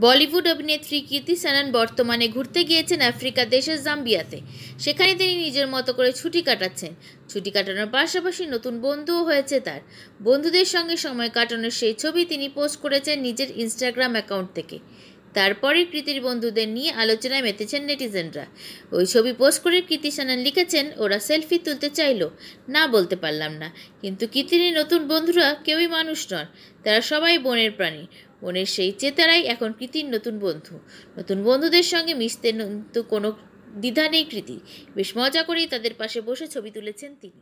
বলিউড অভিনেত্রী কীর্তি সানন বর্তমানে ঘুরতে গিয়েছেন আফ্রিকা দেশের জাম্বিয়াতে। সেখানে তিনি নিজের মতো করে ছুটি কাটাচ্ছেন। ছুটি কাটানোর পাশাপাশি নতুন বন্ধুও হয়েছে তার। বন্ধুদের সঙ্গে সময় কাটানোর সেই ছবি তিনি পোস্ট করেছেন নিজের ইনস্টাগ্রাম অ্যাকাউন্ট থেকে। তারপরে কৃতির বন্ধুদের নিয়ে আলোচনায় মেতেছেন নেটিজেনরা। ওই ছবি পোস্ট করে কৃতি সানান লিখেছেন, ওরা সেলফি তুলতে চাইলো, না বলতে পারলাম না। কিন্তু কৃতির নতুন বন্ধুরা কেউই মানুষ নন, তারা সবাই বনের প্রাণী। বনের সেই চেতারাই এখন কৃতির নতুন বন্ধু। নতুন বন্ধুদের সঙ্গে মিশতে কোনো দ্বিধা নেই কৃতি। বেশ মজা করেই তাদের পাশে বসে ছবি তুলেছেন তিনি।